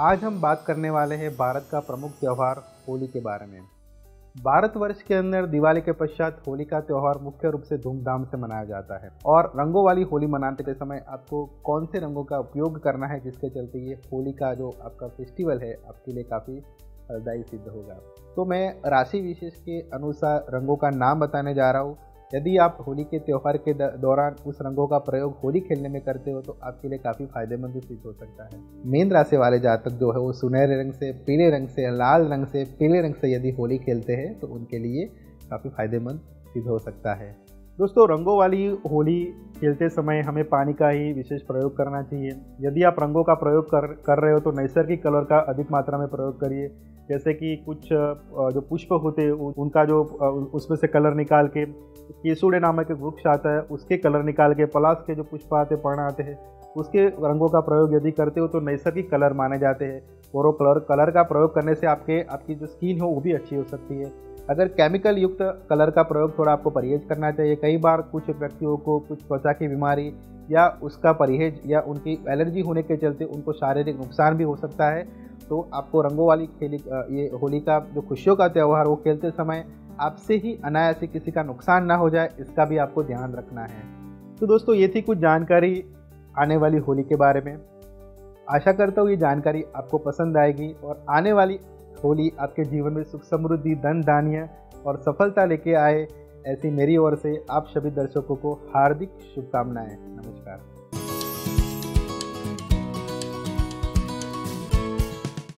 आज हम बात करने वाले हैं भारत का प्रमुख त्यौहार, होली के बारे में। भारतवर्ष के अंदर दिवाली के पश्चात होली का त्यौहार मुख्य रूप से धूमधाम से मनाया जाता है। और रंगों वाली होली मनाते के समय आपको कौन से रंगों का उपयोग करना है जिसके चलते ये होली का जो आपका फेस्टिवल है, आपके लिए काफ़ी फलदायी सिद्ध होगा। तो मैं राशि विशेष के अनुसार रंगों का नाम बताने जा रहा हूँ। यदि आप होली के त्यौहार के दौरान उस रंगों का प्रयोग होली खेलने में करते हो तो आपके लिए काफ़ी फ़ायदेमंद सिद्ध हो सकता है। मेन राशि वाले जातक जो है, वो सुनहरे रंग से, पीले रंग से, लाल रंग से, पीले रंग से यदि होली खेलते हैं तो उनके लिए काफ़ी फ़ायदेमंद सिद्ध हो सकता है। दोस्तों, रंगों वाली होली खेलते समय हमें पानी का ही विशेष प्रयोग करना चाहिए। यदि आप रंगों का प्रयोग कर कर रहे हो तो नैसर्गिक कलर का अधिक मात्रा में प्रयोग करिए। जैसे कि कुछ जो पुष्प होते हैं उनका जो उसमें से कलर निकाल के केसुड़े नामक एक वृक्ष आता है, उसके कलर निकाल के पलाश के जो पुष्प आते पर्ण आते हैं, उसके रंगों का प्रयोग यदि करते हो तो नैसर्गिक कलर माने जाते हैं। और वो कलर कलर का प्रयोग करने से आपके, आपकी जो स्किन हो, वो भी अच्छी हो सकती है। अगर केमिकल युक्त कलर का प्रयोग थोड़ा आपको परहेज करना चाहिए, कई बार कुछ व्यक्तियों को कुछ त्वचा की बीमारी या उसका परहेज या उनकी एलर्जी होने के चलते उनको शारीरिक नुकसान भी हो सकता है। तो आपको रंगों वाली खेली ये होली का, जो खुशियों का त्यौहार, वो खेलते समय आपसे ही अनायास ही किसी का नुकसान ना हो जाए, इसका भी आपको ध्यान रखना है। तो दोस्तों, ये थी कुछ जानकारी आने वाली होली के बारे में। आशा करता हूँ ये जानकारी आपको पसंद आएगी और आने वाली होली आपके जीवन में सुख समृद्धि धन धान्य और सफलता लेके आए, ऐसी मेरी ओर से आप सभी दर्शकों को हार्दिक शुभकामनाएँ। नमस्कार।